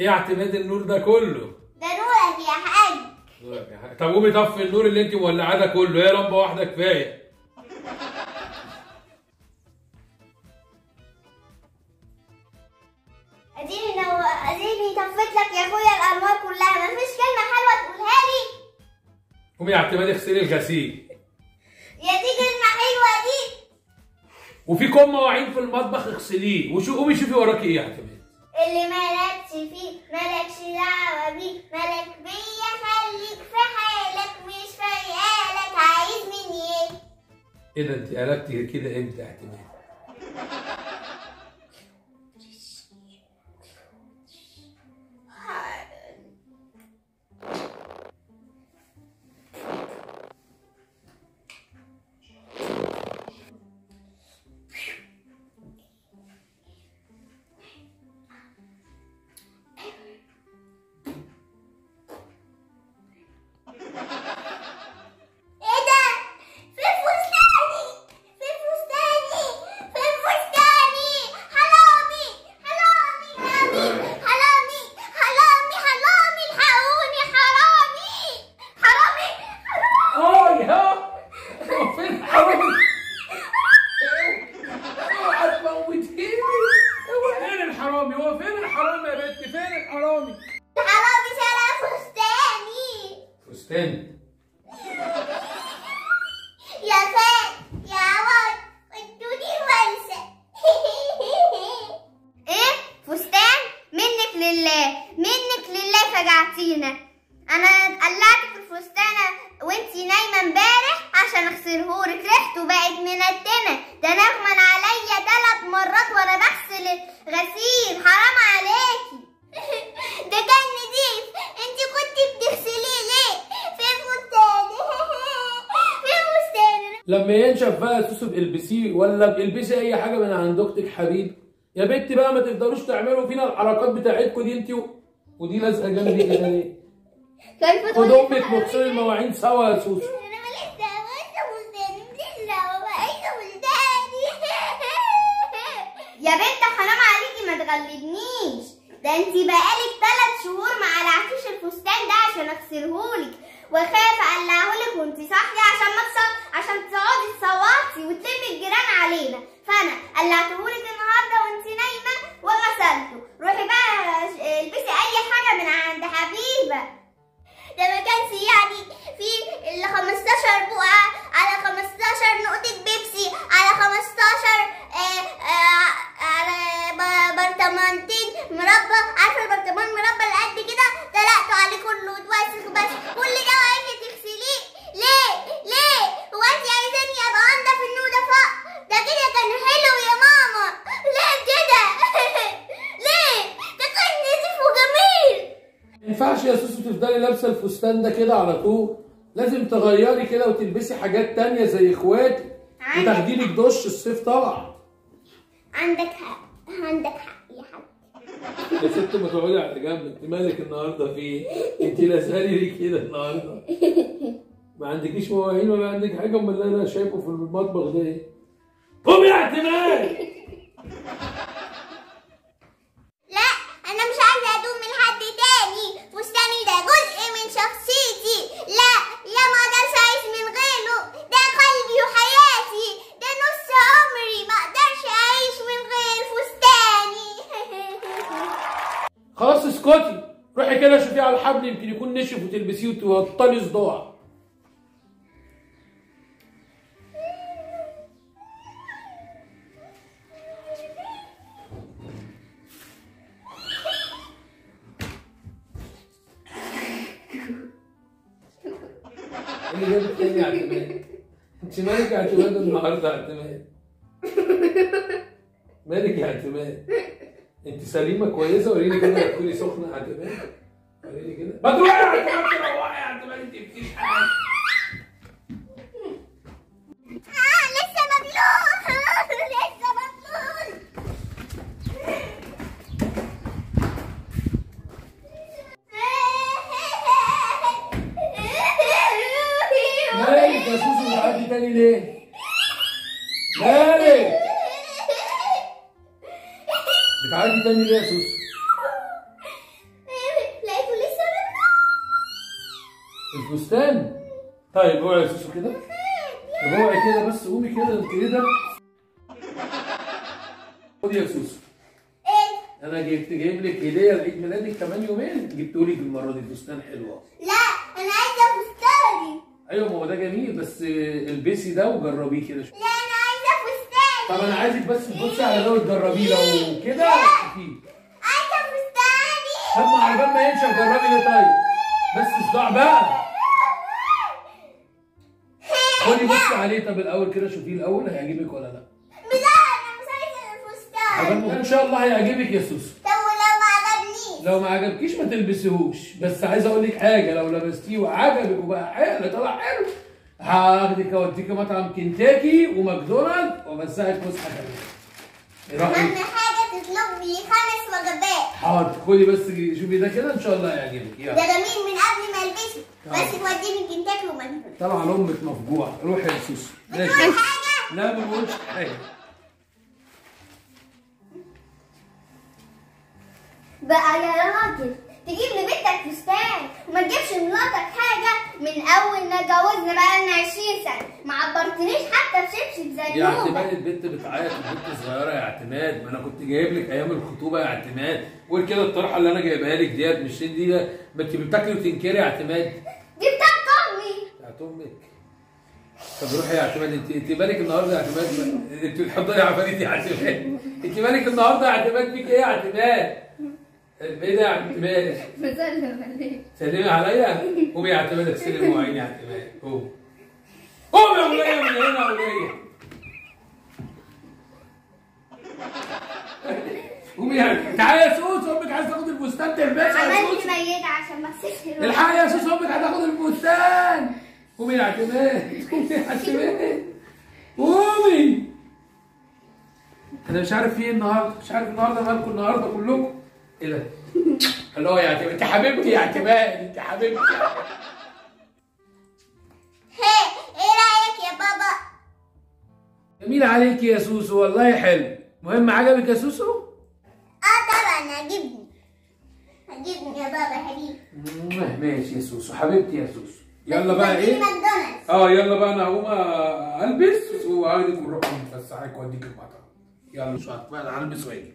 إيه اعتماد النور ده كله. ده نورك يا حاج. نورك يا حاج. طب قومي طفي النور اللي انت مولعاه ده كله. هي لمبة واحدة كفاية. اديني نو... اديني طفيت لك يا اخويا الأنوار كلها. مفيش كلمة حلوة تقولها لي. قومي يا اعتماد اغسلي الغسيل. يا دي كلمة حلوة دي. وفي كم مواعين في المطبخ اغسليه. وشو قومي شوفي وراكي إيه يا اعتماد. اللي مالكش فيه مالكش دعوه بيه مالك بيا خليك في حالك مش فايقالك عايز مني إيه إيه ده أنت قلبتي كده إمتى؟ يا اعتماد. الحرامي الحرامي سرق فستاني. فستان يا خال يا عوض ادوني ورثة إيه؟ فستان؟ منك لله منك لله فجعتينا أنا اتقلعت في الفستانة وانتي نايمة امبارح عشان اغسلهولك ريحته بقت منتنة. ده نغمن عليا ثلاث مرات وأنا بغسل الغسيل. حرام. لما ينشف بقى سوسو البسيه ولا البسي أي حاجة من عند أختك حبيب يا بنت بقى ما تفضلوش تعملوا فينا الحركات بتاعتكم دي انت. ودي لازقة جنبي كده ليه؟ خد أمك واغسلي المواعين سوا يا سوسو يا بنت حرام عليكي ما تغلبنيش. ده انت بقالك ثلاث شهور ما قلعتيش الفستان ده عشان أغسلهولك. وخايف اقلعهولك وانت صاحيه عشان ما عشان تقعدي تصوتي وتلمي الجيران علينا. فأنا قلعتهولك النهارده وانت نايمة؟ وغسلته ينفعش يا سوسو تفضلي لابسة الفستان ده كده على طول. لازم تغيري كده وتلبسي حاجات تانية زي إخواتك. وتاخدي لك دش الصيف طلع. عندك حق. عندك حق يا حاج. يا ست ما تقعدي على جنب انت مالك النهارده في إيه؟ انت لازقالي ليه كده النهارده؟ ما عندكيش مواعين ولا عندك حاجة؟ أمال اللي أنا شايفه في المطبخ ده إيه؟ قومي يا اعتماد لا أنا مش عايزه ادوم من حد تاني فستاني ده جزء من شخصيتي لا لا ما أقدرش اعيش من غيره ده قلبي وحياتي ده نص عمري ما أقدرش اعيش من غير فستاني خلاص اسكتي روحي كده شوفيه على الحبل يمكن يكون نشف وتلبسيه وتبطلي صداع اللي جابك تاني اعتماد؟ انت مالك اعتماد النهارده اعتماد؟ مالك اعتماد؟ انت سليمه كويسه وريني كده تكوني سخنه يا اعتماد وريني كده ما تروحي يا اعتماد تروحي يا اعتماد انت بتجيش حاجة آه لسه تاني لقيته لسه الفستان طيب اوعي يا سوسو كده طب اوعي كده بس قومي كده انت كده خدي يا سوسو إيه أنا جبت جايب لك هديه لعيد ميلادك كمان يومين جبته لك المره دي فستان حلو لا أنا عايزه فستاني أيوه ما هو ده جميل بس البسي ده وجربيه كده شوية لا أنا عايزه فستان طب أنا عايزك بس تبصي على ده وتجربيه لو كده عايزه فستاني طب ما عقبال ما ينشف جربي ده طيب بس صداع بقى. خدي بصي عليه. طب الأول كده شوفيه الأول هيعجبك ولا لأ. لا أنا مش عايزة الفستان. إن شاء الله هيعجبك يا سوسو. طب ولو ما عجبنيش؟ لو ما عجبكيش ما تلبسيهوش. بس عايز أقول لك حاجة لو لبستيه وعجبك وبقى حلو طلع حلو هاخدك اوديك مطعم كنتاكي وماكدونالد وامسحك فسحة كمان. إيه رأيك؟ حاجة تطلب لي خمس وجبات. حاضر خدي بس شوفي ده كده إن شاء الله هيعجبك. ده يلا جميل من قبل ما البسه. بس توديني كنتاكي وماكدونالدز طبعا أمك مفجوعة. روحي يا سوسو. ماشي. حاجة؟ لا ما بقولش حاجة. بقى يا راجل تجيب لبنتك فستان. وما تجيبش لمراتك حاجة. من أول ما اتجوزنا بقى لنا 20 سنة. ما عبرتنيش بشبشب زي يا. اعتماد البنت بتعيط البنت صغيرة يا اعتماد. ما أنا كنت جايب لك أيام الخطوبة يا اعتماد. قول كده الطرحة اللي أنا جايبها لك ديت مش دي ما أنت بتاكلي وتنكري يا اعتماد. دي بتاعت أمي. بتاعت أمك. طب روحي يا اعتماد. انت أنت بالك النهارده يا اعتماد؟ أنت بتحضري عفاريت يا اعتماد. أنت بالك النهارده يا اعتماد فيك إيه يا اعتماد؟ إيه ده يا اعتماد؟ بسلم عليك. سلمي عليا. قومي يا اعتماد اغسلي مواعين يا اعتماد. قوم. قوم يا وليه من هنا يا وليه قومي يا تعالي يا سوس أمك عايز تاخد الفستان تلبسها يا عملت سوس. ميتة عشان ما تسيبش الحقي يا سوس أمك هتاخد الفستان قومي يا اعتماد قومي يا اعتماد قومي. أنا مش عارف في إيه النهارده مش عارف النهارده مالكم النهارده كلكم. إيه ده؟ الله يا اعتماد أنت حبيبتي يا اعتماد أنت حبيبتي. بابا؟ جميل عليك يا سوسو والله حلو. مهم عجبك يا سوسو؟ طبعا عجبني عجبني يا بابا حبيبي. ماشي يا سوسو. حبيبتي يا سوسو. يلا بقى إيه؟ ماكدونالدز. آه يلا بقى أنا هقوم ألبس واخدك ونروح نفسحك واديك المطعم. يلا. مش أنا هلبس وأجي.